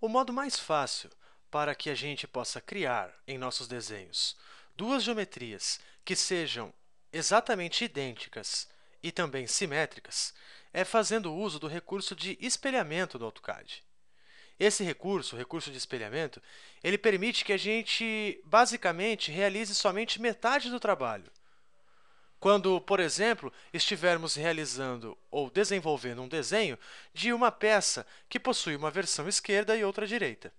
O modo mais fácil para que a gente possa criar em nossos desenhos duas geometrias que sejam exatamente idênticas e também simétricas é fazendo uso do recurso de espelhamento do AutoCAD. Esse recurso, o recurso de espelhamento, ele permite que a gente, basicamente, realize somente metade do trabalho. Quando, por exemplo, estivermos realizando ou desenvolvendo um desenho de uma peça que possui uma versão esquerda e outra direita.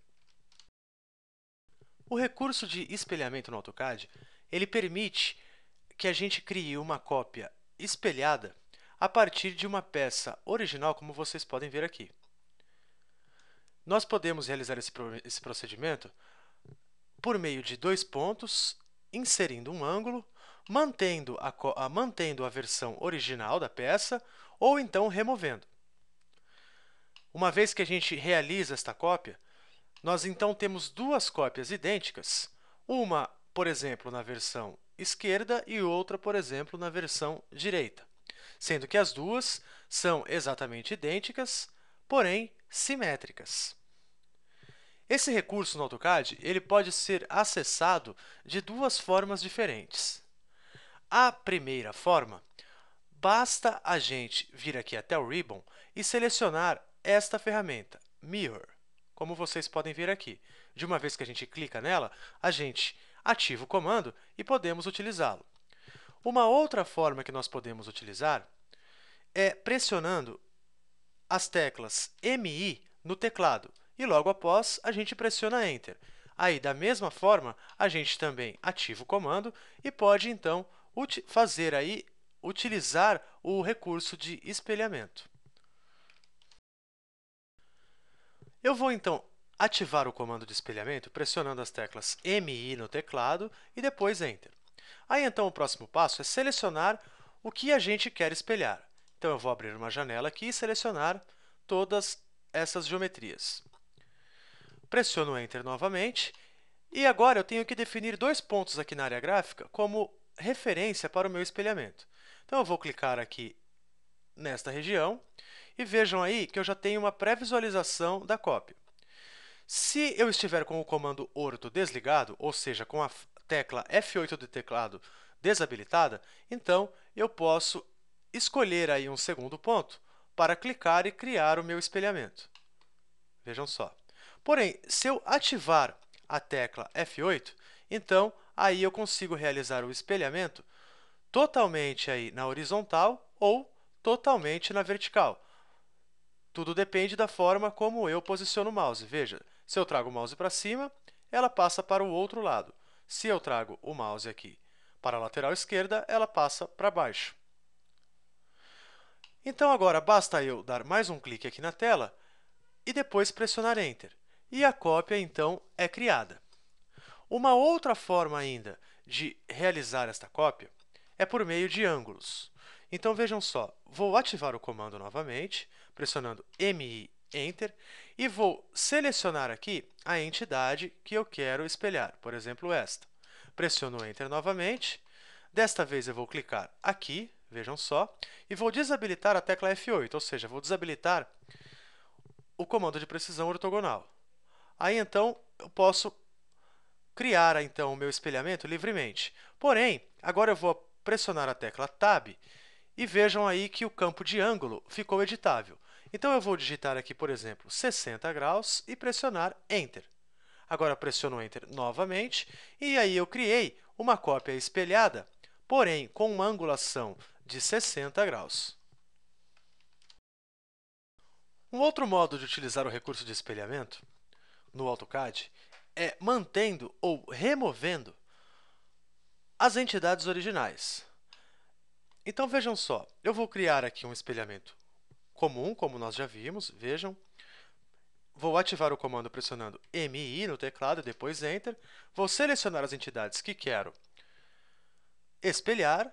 O recurso de espelhamento no AutoCAD ele permite que a gente crie uma cópia espelhada a partir de uma peça original, como vocês podem ver aqui. Nós podemos realizar esse, esse procedimento por meio de dois pontos, inserindo um ângulo, mantendo a, a, mantendo a versão original da peça ou então removendo. Uma vez que a gente realiza esta cópia, nós então temos duas cópias idênticas, uma, por exemplo, na versão esquerda e outra, por exemplo, na versão direita, sendo que as duas são exatamente idênticas, porém simétricas. Esse recurso no AutoCAD ele pode ser acessado de duas formas diferentes. A primeira forma, basta a gente vir aqui até o Ribbon e selecionar esta ferramenta, Mirror, como vocês podem ver aqui. De uma vez que a gente clica nela, a gente ativa o comando e podemos utilizá-lo. Uma outra forma que nós podemos utilizar é pressionando as teclas MI no teclado e logo após a gente pressiona Enter. Aí, da mesma forma, a gente também ativa o comando e pode, então, fazer aí, utilizar o recurso de espelhamento. Eu vou, então, ativar o comando de espelhamento pressionando as teclas M e no teclado e depois Enter. Aí, então, o próximo passo é selecionar o que a gente quer espelhar. Então, eu vou abrir uma janela aqui e selecionar todas essas geometrias. Pressiono Enter novamente. E agora eu tenho que definir dois pontos aqui na área gráfica como referência para o meu espelhamento. Então, eu vou clicar aqui nesta região e vejam aí que eu já tenho uma pré-visualização da cópia. Se eu estiver com o comando orto desligado, ou seja, com a tecla F8 do teclado desabilitada, então eu posso escolher aí um segundo ponto para clicar e criar o meu espelhamento. Vejam só. Porém, se eu ativar a tecla F8, então aí eu consigo realizar o espelhamento totalmente aí na horizontal ou totalmente na vertical. Tudo depende da forma como eu posiciono o mouse. Veja, se eu trago o mouse para cima, ela passa para o outro lado. Se eu trago o mouse aqui para a lateral esquerda, ela passa para baixo. Então, agora basta eu dar mais um clique aqui na tela e depois pressionar Enter e a cópia, então, é criada. Uma outra forma ainda de realizar esta cópia é por meio de ângulos. Então, vejam só, vou ativar o comando novamente, pressionando MI Enter, e vou selecionar aqui a entidade que eu quero espelhar, por exemplo, esta. Pressiono Enter novamente, desta vez eu vou clicar aqui, vejam só, e vou desabilitar a tecla F8, ou seja, vou desabilitar o comando de precisão ortogonal. Aí, então, eu posso criar então, o meu espelhamento livremente. Porém, agora eu vou pressionar a tecla Tab e vejam aí que o campo de ângulo ficou editável. Então, eu vou digitar aqui, por exemplo, 60 graus e pressionar Enter. Agora, pressiono Enter novamente e aí eu criei uma cópia espelhada, porém com uma angulação de 60 graus. Um outro modo de utilizar o recurso de espelhamento no AutoCAD é mantendo ou removendo as entidades originais. Então, vejam só, eu vou criar aqui um espelhamento comum, como nós já vimos, vejam. Vou ativar o comando pressionando MI no teclado, depois Enter. Vou selecionar as entidades que quero espelhar.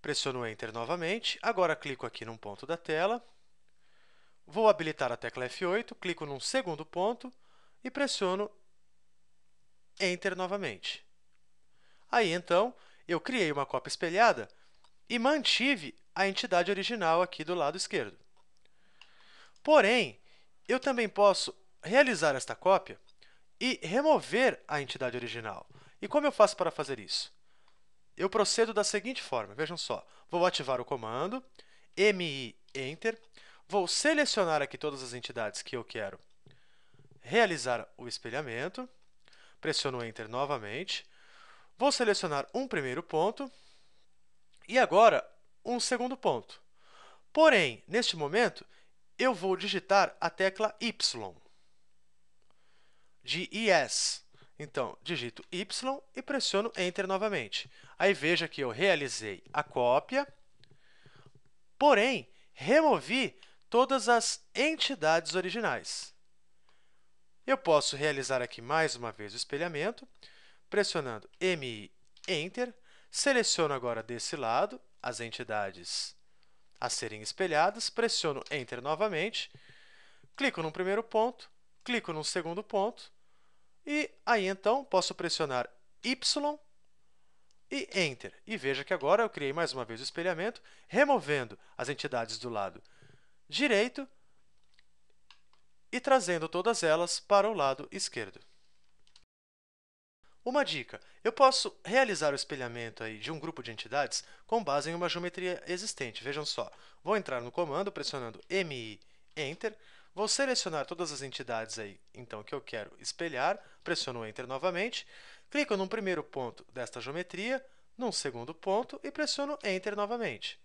Pressiono Enter novamente. Agora, clico aqui num ponto da tela Vou habilitar a tecla F8, clico num segundo ponto e pressiono Enter novamente. Aí, então, eu criei uma cópia espelhada e mantive a entidade original aqui do lado esquerdo. Porém, eu também posso realizar esta cópia e remover a entidade original. E como eu faço para fazer isso? Eu procedo da seguinte forma, vejam só. Vou ativar o comando, mi enter, vou selecionar aqui todas as entidades que eu quero realizar o espelhamento, pressiono Enter novamente, vou selecionar um primeiro ponto e agora um segundo ponto. Porém, neste momento, eu vou digitar a tecla Y de IS. Então, digito Y e pressiono Enter novamente. Aí veja que eu realizei a cópia, porém, removi todas as entidades originais. Eu posso realizar aqui mais uma vez o espelhamento, pressionando MI Enter, seleciono agora desse lado as entidades a serem espelhadas, pressiono Enter novamente, clico no primeiro ponto, clico no segundo ponto, e aí então posso pressionar Y e Enter. E veja que agora eu criei mais uma vez o espelhamento, removendo as entidades do lado direito e trazendo todas elas para o lado esquerdo. Uma dica, eu posso realizar o espelhamento aí de um grupo de entidades com base em uma geometria existente. Vejam só, vou entrar no comando pressionando MI Enter, vou selecionar todas as entidades aí, então, que eu quero espelhar, pressiono Enter novamente, clico no primeiro ponto desta geometria, num segundo ponto e pressiono Enter novamente.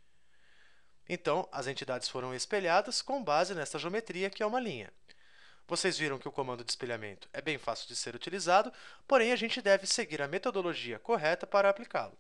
Então, as entidades foram espelhadas com base nesta geometria, que é uma linha. Vocês viram que o comando de espelhamento é bem fácil de ser utilizado, porém a gente deve seguir a metodologia correta para aplicá-lo.